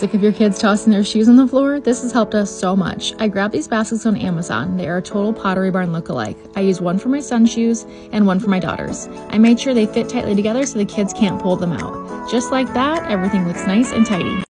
Sick of your kids tossing their shoes on the floor? This has helped us so much. I grabbed these baskets on Amazon. They are a total Pottery Barn look-alike. I use one for my son's shoes and one for my daughter's. I made sure they fit tightly together so the kids can't pull them out. Just like that, everything looks nice and tidy.